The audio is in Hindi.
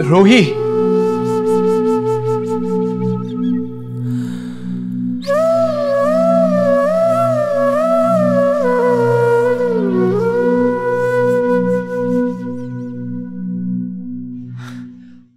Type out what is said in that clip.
रोही